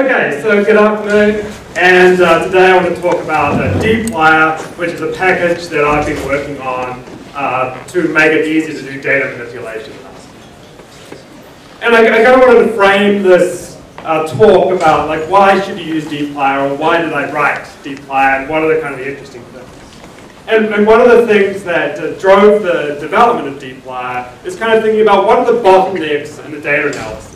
Okay, so good afternoon, and uh, today I want to talk about uh, which is a package that I've been working on uh, to make it easy to do data manipulation. And I, I kind of wanted to frame this uh, talk about like why should you use dplyr, or why did I write dplyr, and what are the kind of the interesting things. And, and one of the things that uh, drove the development of dplyr is kind of thinking about what are the bottlenecks in the data analysis.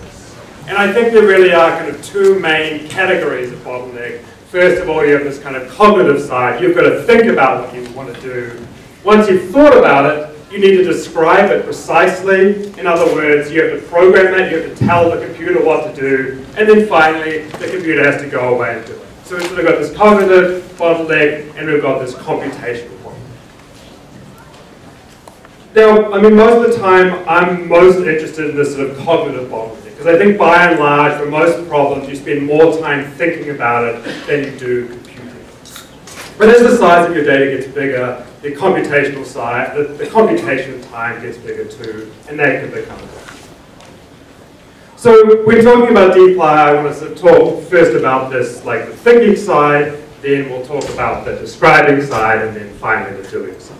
And I think there really are kind of two main categories of bottleneck. First of all, you have this kind of cognitive side. You've got to think about what you want to do. Once you've thought about it, you need to describe it precisely. In other words, you have to program it, you have to tell the computer what to do, and then finally, the computer has to go away and do it. So we've sort of got this cognitive bottleneck, and we've got this computational bottleneck. Now, I mean, most of the time, I'm most interested in this sort of cognitive bottleneck. Because I think by and large, for most problems, you spend more time thinking about it than you do computing. But as the size of your data gets bigger, the computational side, the, the computation time gets bigger too, and that can become a. So we're talking about dplyr. I want to talk first about this, like the thinking side, then we'll talk about the describing side, and then finally the doing side.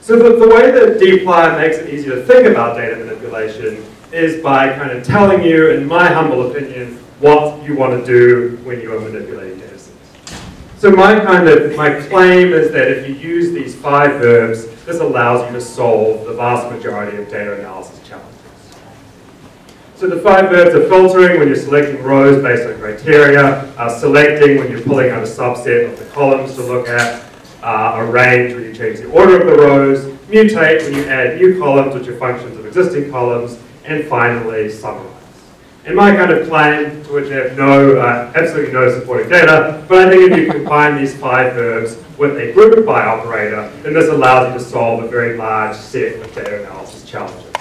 So the, the way that dplyr makes it easy to think about data manipulation is by kind of telling you, in my humble opinion, what you want to do when you are manipulating data sets. So my kind of, my claim is that if you use these five verbs, this allows you to solve the vast majority of data analysis challenges. So the five verbs are filtering when you're selecting rows based on criteria, uh, selecting when you're pulling out a subset of the columns to look at, uh, arrange when you change the order of the rows, mutate when you add new columns which are functions of existing columns, and finally summarize. And my kind of claim, to which I have no, uh, absolutely no supporting data, but I think if you combine these five verbs with a group by operator, then this allows you to solve a very large set of data analysis challenges.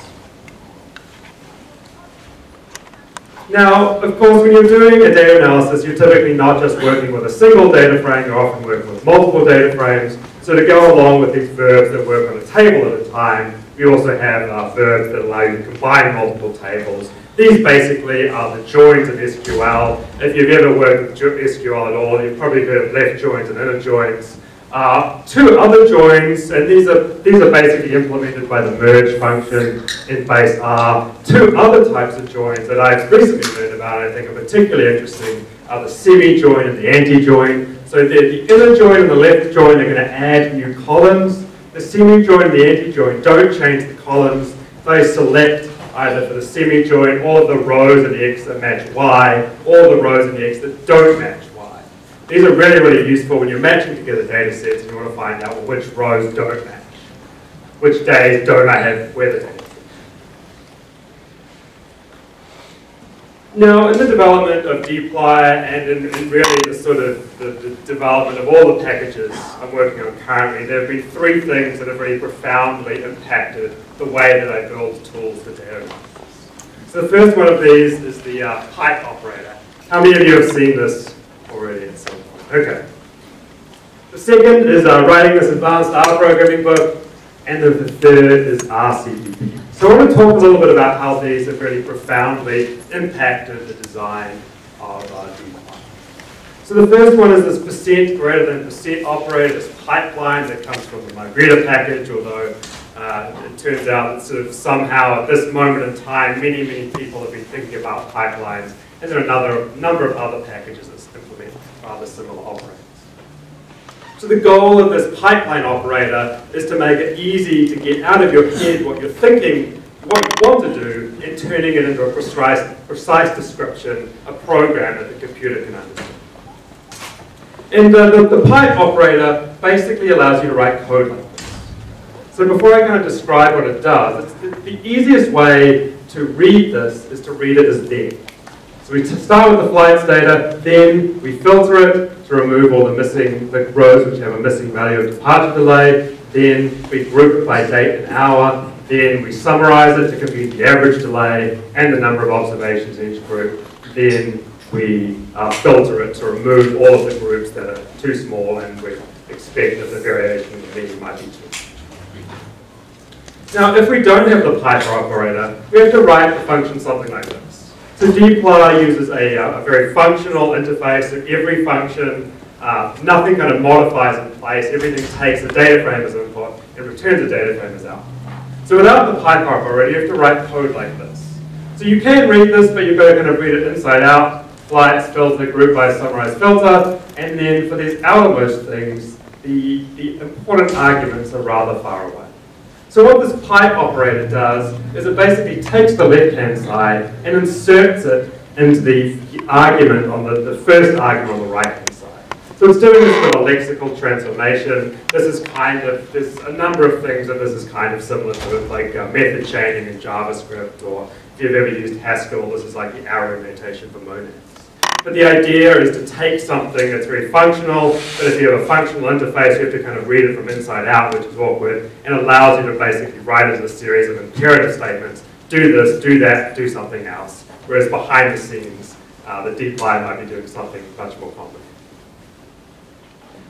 Now, of course, when you're doing a data analysis, you're typically not just working with a single data frame, you're often working with multiple data frames. So to go along with these verbs that work on a table at a time, we also have uh, verbs that allow you to combine multiple tables. These basically are the joins of SQL. If you've ever worked with SQL at all, you've probably heard of left joins and inner joins. Uh, two other joins, and these are these are basically implemented by the merge function in base R. Two other types of joins that I've recently learned about, I think are particularly interesting, are the semi-join and the anti-join. So the, the inner join and the left join are going to add new columns, the semi-join and the anti-join don't change the columns. They select either for the semi-join all the rows in the X that match Y, or the rows in the X that don't match Y. These are really, really useful when you're matching together data sets and you want to find out which rows don't match. Which days don't I have weather data Now, in the development of dplyr and in, in really the sort of the, the, development of all the packages I'm working on currently, there have been three things that have really profoundly impacted the way that I build tools for data. So the first one of these is the uh, pipe operator. How many of you have seen this already at some point? Okay. The second is uh, writing this advanced R programming book, and the third is Rcpp. So I want to talk a little bit about how these have really profoundly impacted the design of uh, So the first one is this percent greater than percent operator, this pipeline that comes from the magrittr package, although uh, it turns out that sort of somehow at this moment in time, many, many people have been thinking about pipelines, and there are another number of other packages that implement rather similar operators. So the goal of this pipeline operator is to make it easy to get out of your head what you're thinking, what you want to do, and turning it into a precise, precise description, a program that the computer can understand. And uh, the, the pipe operator basically allows you to write code like this. So before I kind of describe what it does, the, the easiest way to read this is to read it as then. So we start with the flights data, then we filter it remove all the missing the rows which have a missing value of departure delay, then we group it by date and hour, then we summarize it to compute the average delay and the number of observations in each group, then we uh, filter it to remove all of the groups that are too small and we expect that the variation in mean might be too now, if we don't have the pipe operator, we have to write the function something like this. So dplyr uses a, uh, a very functional interface, so every function, uh, nothing kind of modifies in place, everything takes a data frame as input and returns a data frame as output. So without the pipe operator, you have to write code like this. So you can read this, but you've got to kind of read it inside out, flights, filter, group by summarize filter, and then for these outermost things, the, the important arguments are rather far away. So what this pipe operator does is it basically takes the left-hand side and inserts it into the argument on the, the first argument on the right-hand side. So it's doing this with a lexical transformation. This is kind of, there's a number of things that this is kind of similar to like uh, method chaining in JavaScript, or if you've ever used Haskell, this is like the arrow notation for monads. But the idea is to take something that's very functional, but if you have a functional interface, you have to kind of read it from inside out, which is awkward, and allows you to basically write as a series of imperative statements, do this, do that, do something else. Whereas behind the scenes, uh, the line might be doing something much more complicated.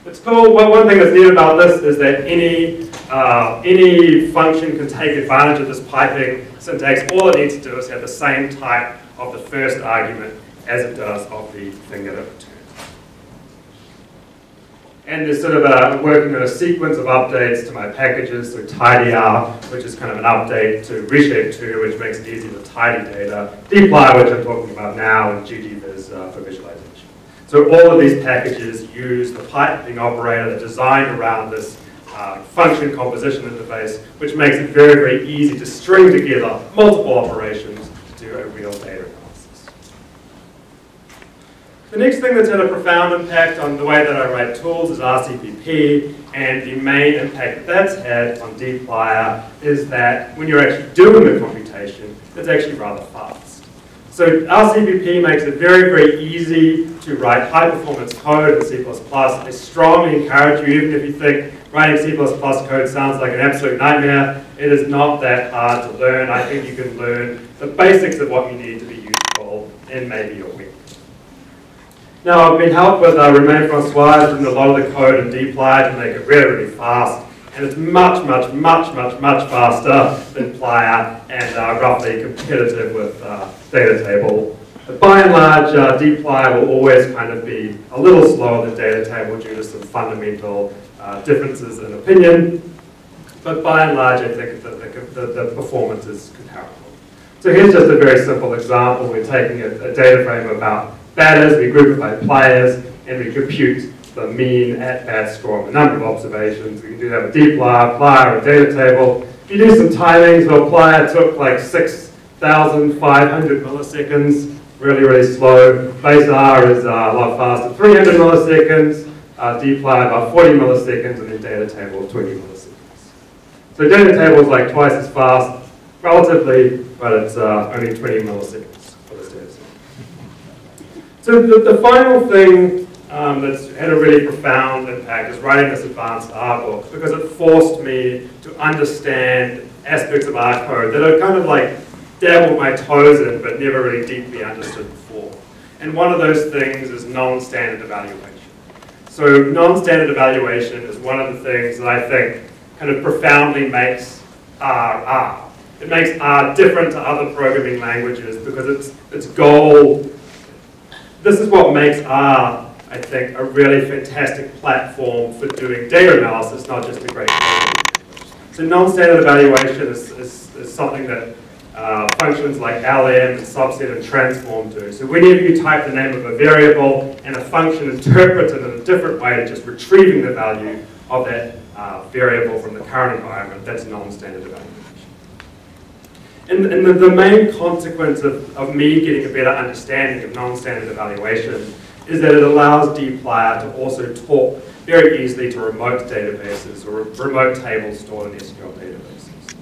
It's cool. Well, one thing that's neat about this is that any, uh, any function can take advantage of this piping syntax. All it needs to do is have the same type of the first argument as it does of the thing that it returns. And there's sort of a, working on a sequence of updates to my packages, so tidyr, which is kind of an update to reshape 2, which makes it easy to tidy data, dplyr, which I'm talking about now, and ggvis uh, for visualization. So all of these packages use the piping operator that's designed around this uh, function composition interface, which makes it very, very easy to string together multiple operations to do a real data the next thing that's had a profound impact on the way that I write tools is Rcpp, and the main impact that that's had on dplyr is that when you're actually doing the computation, it's actually rather fast. So Rcpp makes it very, very easy to write high-performance code in C++. I strongly encourage you, even if you think writing C++ code sounds like an absolute nightmare, it is not that hard to learn. I think you can learn the basics of what you need to be useful in maybe a week. Now, I've been helped with uh, Romain Francois and a lot of the code in dplyr to make it really, really fast. And it's much, much, much, much, much faster than plyr and uh, roughly competitive with uh, data table. But by and large, uh, will always kind of be a little slower than data table due to some fundamental uh, differences in opinion. But by and large, I think the, the, the performance is comparable. So here's just a very simple example. We're taking a, a data frame about batters, we group by players, and we compute the mean at bat score of a number of observations. We can do that with dplyr, plyr, or data table. If you do some timings, well, plyr took like 6,500 milliseconds, really, really slow. Base R is uh, a lot faster, 300 milliseconds, uh, dplyr about 40 milliseconds, and then data table 20 milliseconds. So data table is like twice as fast, relatively, but it's uh, only 20 milliseconds. So the, the final thing um, that's had a really profound impact is writing this advanced R book because it forced me to understand aspects of R code that I kind of like dabbled my toes in but never really deeply understood before. And one of those things is non-standard evaluation. So non-standard evaluation is one of the things that I think kind of profoundly makes R R. It makes R different to other programming languages because its, its goal this is what makes R, I think, a really fantastic platform for doing data analysis, not just a great So non-standard evaluation is, is, is something that uh, functions like LM and subset and transform do. So whenever you type the name of a variable and a function interprets it in a different way just retrieving the value of that uh, variable from the current environment, that's non-standard evaluation. And, and the, the, main consequence of, of me getting a better understanding of non-standard evaluation is that it allows dplyr to also talk very easily to remote databases or remote tables stored in SQL databases.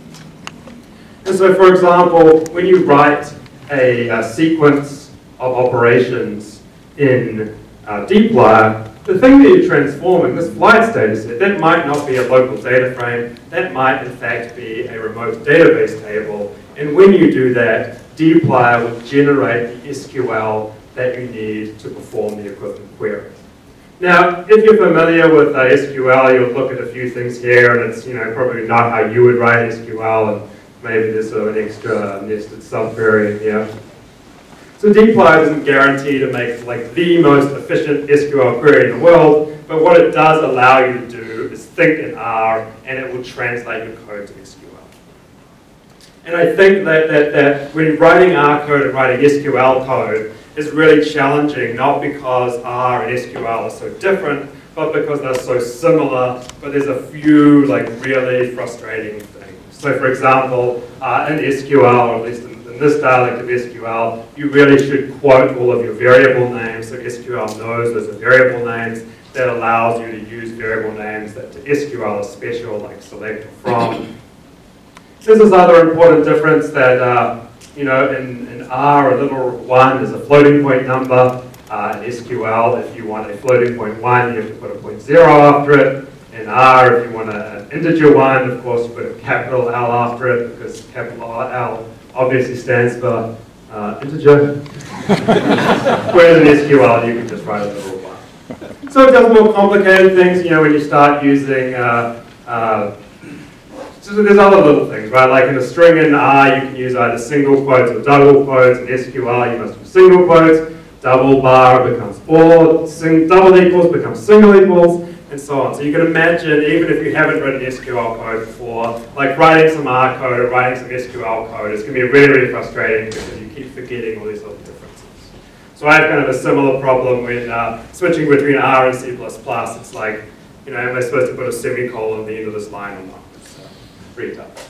And so, for example, when you write a, a sequence of operations in uh, dplyr, the thing that you're transforming, this flights data set, that might not be a local data frame, that might in fact be a remote database table, and when you do that, dplyr will generate the SQL that you need to perform the equivalent query. Now, if you're familiar with uh, SQL, you'll look at a few things here, and it's you know probably not how you would write SQL, and maybe there's sort of an extra nested subquery in here. So dplyr doesn't guarantee to make like the most efficient SQL query in the world, but what it does allow you to do is think in R and it will translate your code to SQL. And I think that, that, that when writing R code and writing SQL code is really challenging, not because R and SQL are so different, but because they're so similar, but there's a few like really frustrating things. So for example, uh, in SQL, or at least in, this dialect of SQL, you really should quote all of your variable names, so SQL knows those are variable names, that allows you to use variable names that to SQL are special, like select from. There's this other important difference that, uh, you know, in, in R, a little one is a floating point number. Uh, in SQL, if you want a floating point one, you have to put a point zero after it. In R, if you want an integer one, of course, you put a capital L after it because capital L obviously stands for uh, integer. Whereas in SQL, you can just write a little one. So it does more complicated things, you know, when you start using uh, uh, so there's other little things, right? Like in a string in R, you can use either single quotes or double quotes. In SQL, you must use single quotes. Double bar becomes or, sing, double equals becomes single equals, and so on. So you can imagine, even if you haven't written SQL code before, like writing some R code or writing some SQL code, it's going to be really, really frustrating because you keep forgetting all these little differences. So I have kind of a similar problem when uh, switching between R and C++. It's like, you know, am I supposed to put a semicolon at the end of this line or not? pretty tough.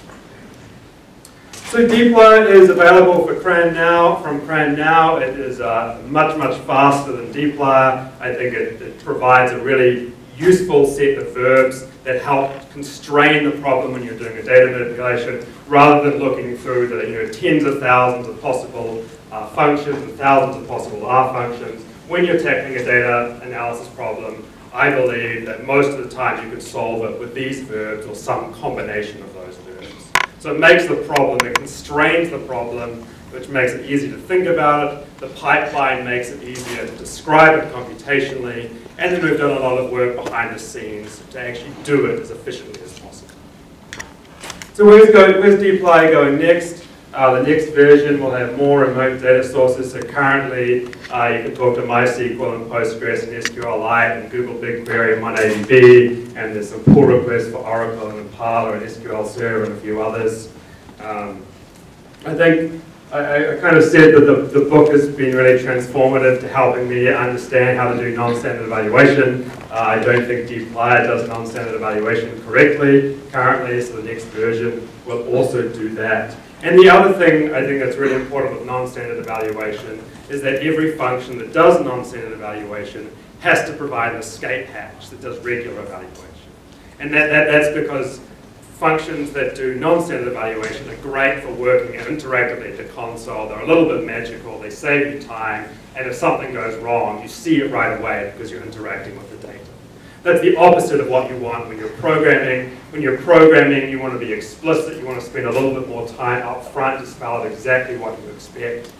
So dplyr is available for CRAN now. From CRAN now, it is uh, much, much faster than dplyr. I think it, it, provides a really useful set of verbs that help constrain the problem when you're doing a data manipulation, rather than looking through the you know, tens of thousands of possible uh, functions and thousands of possible R functions. When you're tackling a data analysis problem, I believe that most of the time you can solve it with these verbs or some combination of those verbs. So it makes the problem, it constrains the problem, which makes it easy to think about it. The pipeline makes it easier to describe it computationally. And then we've done a lot of work behind the scenes to actually do it as efficiently as possible. So where's, go, where's dplyr going next? Uh, the next version will have more remote data sources. So currently, uh, you can talk to MySQL and Postgres and SQLite and Google BigQuery and MongoDB, and there's some pull requests for Oracle and Impala and SQL Server and a few others. Um, I think I, I, kind of said that the, the book has been really transformative to helping me understand how to do non-standard evaluation. Uh, I don't think dplyr does non-standard evaluation correctly currently, so the next version will also do that. And the other thing I think that's really important with non-standard evaluation is that every function that does non-standard evaluation has to provide an escape hatch that does regular evaluation. And that, that, that's because functions that do non-standard evaluation are great for working interactively at the console. They're a little bit magical, they save you time, and if something goes wrong, you see it right away because you're interacting with the data. That's the opposite of what you want when you're programming. When you're programming, you want to be explicit. You want to spend a little bit more time up front to spell out exactly what you expect.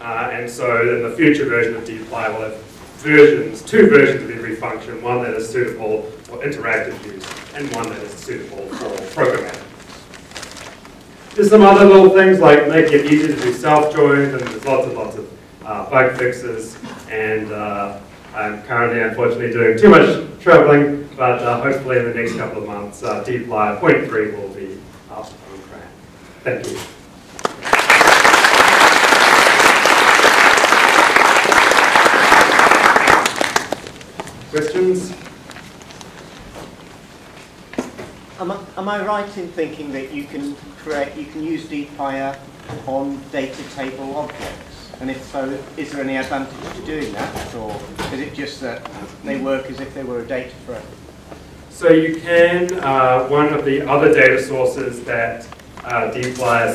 Uh, and so in the future version of dplyr, we'll have versions, two versions of every function, one that is suitable for interactive use and one that is suitable for programming. There's some other little things like making it easier to do self-joins, and there's lots and lots of uh, bug fixes and uh, I'm currently, unfortunately, doing too much traveling, but uh, hopefully in the next couple of months, uh, point three will be up on CRAN. Thank you. Questions? Am I, am I right in thinking that you can create, you can use dplyr on data table objects? And if so, is there any advantage to doing that, or is it just that they work as if they were a data frame? So you can, uh, one of the other data sources that uh,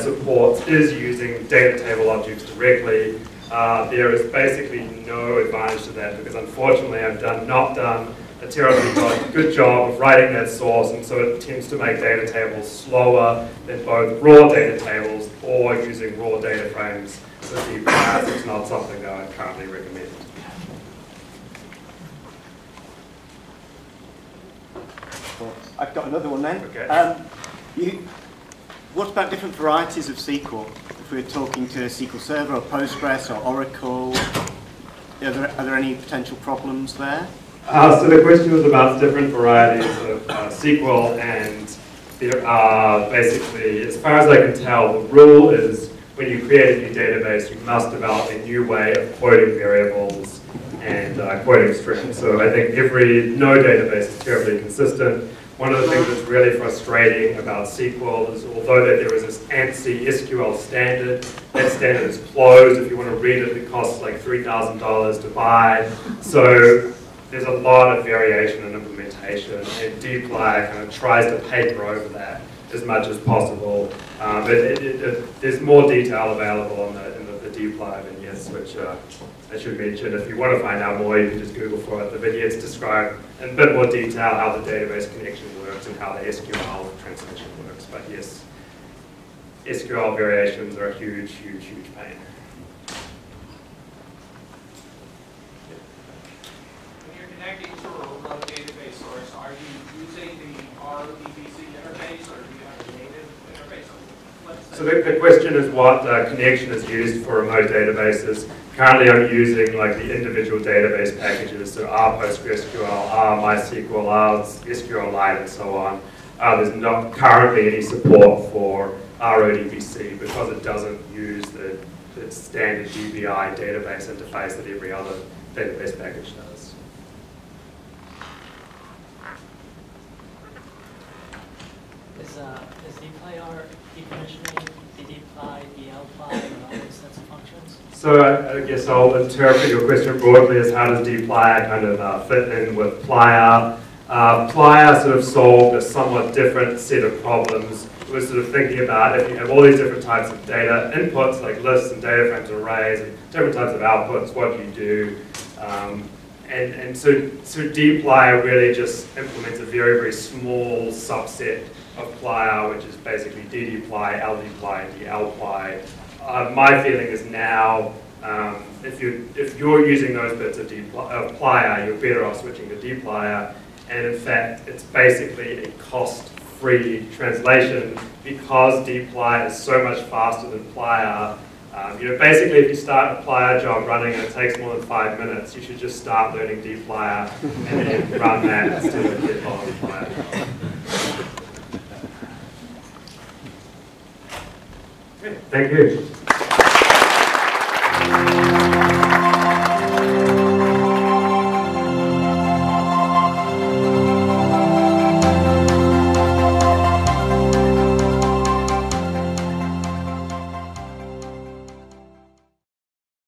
supports is using data table objects directly. Uh, there is basically no advantage to that because unfortunately I've done not done a terribly good job of writing that source and so it tends to make data tables slower than both raw data tables or using raw data frames class, it's not something that I'd currently recommend. I've got another one then. Okay. Um, you, what about different varieties of SQL? if we're talking to SQL Server or Postgres or Oracle, are there, are there any potential problems there? Uh, so the question was about different varieties of uh, SQL, and there are basically, as far as I can tell, the rule is when you create a new database, you must develop a new way of quoting variables and uh, quoting strings. So I think every no database is terribly consistent. One of the things that's really frustrating about SQL is although that there is this ANSI SQL standard, that standard is closed. If you want to read it, it costs like $3,000 to buy. So there's a lot of variation in implementation, and dplyr kind of tries to paper over that as much as possible. Um, but it, it, it, there's more detail available in the, in the, the dplyr vignettes, which uh, I should mention. If you want to find out more, you can just Google for it. The vignettes describe in a bit more detail how the database connection works and how the SQL translation works. But yes, SQL variations are a huge, huge, huge pain. When you're connecting to a remote database source, are you using the RDBC interface or do you have a native interface? Let's say- So the, the question is what uh, connection is used for remote databases. Currently I'm using like the individual database packages, so R PostgreSQL, R MySQL, R SQLite and so on. Uh, there's not currently any support for RODBC because it doesn't use the, the standard DBI database interface that every other database package does. Is, uh, is dplyr decommissioning the dplyr, the lplyr, and all those sets of functions? So I, I guess I'll interpret your question broadly as how does dplyr kind of uh, fit in with plyr. Uh, plyr sort of solved a somewhat different set of problems. We're sort of thinking about if you have all these different types of data inputs like lists and data frames and arrays and different types of outputs, what do you do? Um, and, and so, so dplyr really just implements a very, very small subset of which is basically ddply, ldply, and dlply. Uh, my feeling is now, um, if, you, if you're using those bits of, plyr, you're better off switching to dplyr. And in fact, it's basically a cost-free translation because dplyr is so much faster than plyr. Um, you know, basically, if you start a plyr job running and it takes more than five minutes, you should just start learning dplyr and then run that instead of get plyr job. Okay, Thank you.